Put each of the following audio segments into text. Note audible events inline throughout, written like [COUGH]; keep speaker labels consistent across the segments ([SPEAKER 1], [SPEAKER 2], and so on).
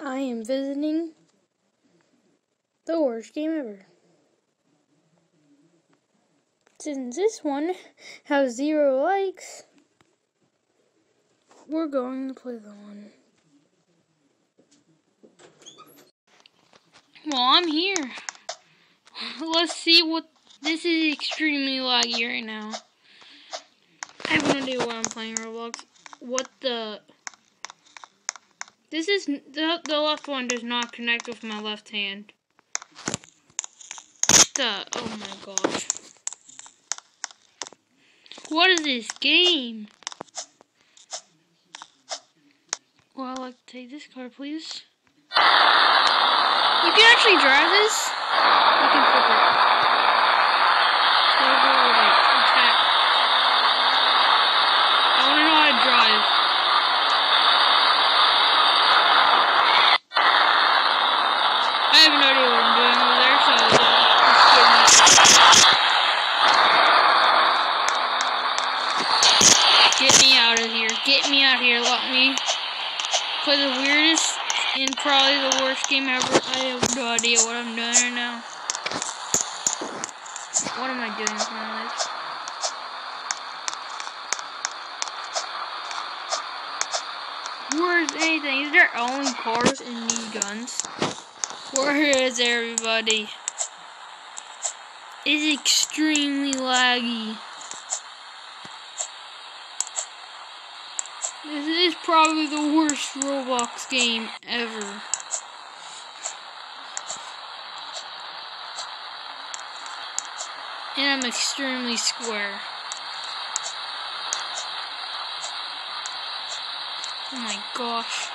[SPEAKER 1] I am visiting the worst game ever. Since this one has zero likes, we're going to play the one. Well, I'm here. [LAUGHS] Let's see what this is extremely laggy right now. I have no idea why I'm playing Roblox. What the this is, the, the left one does not connect with my left hand. The, oh my gosh. What is this game? Well, I'd like to take this car, please. You can actually drive this. You can flip it. I want to know how to drive. have no idea what I'm doing over there, so uh, Get me out of here. Get me out here. Let me play the weirdest and probably the worst game ever. I have no idea what I'm doing right now. What am I doing with my life? Where's anything? Is there only cars and these guns? Where is everybody? It's extremely laggy. This is probably the worst Roblox game ever. And I'm extremely square. Oh my gosh.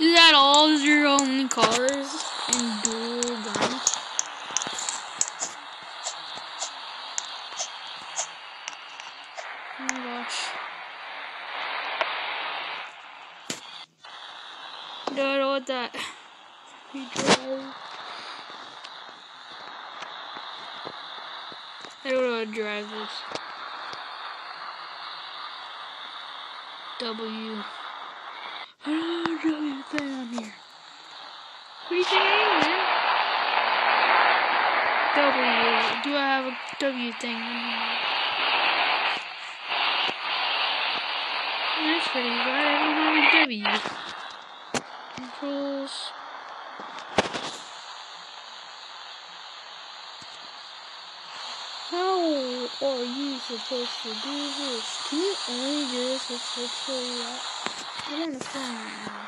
[SPEAKER 1] Is that all is your only cars and dual guns? Oh my gosh. No, I don't that. [SIGHS] Drive. I don't know how to drive this. W. I don't know anything on here. What do you think I am? W. Do I have a W thing on here? That's pretty good. I don't have a W. Controls. How are you supposed to do this? Can you only do this with virtual I'm on the phone right now.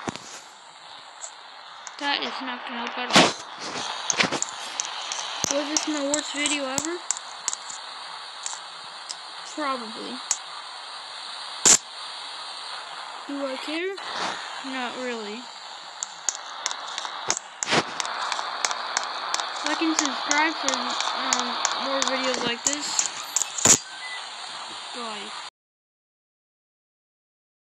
[SPEAKER 1] That is not gonna help at all. Was this my worst video ever? Probably. Do I care? Not really. Like and subscribe for um, more videos like this. Bye.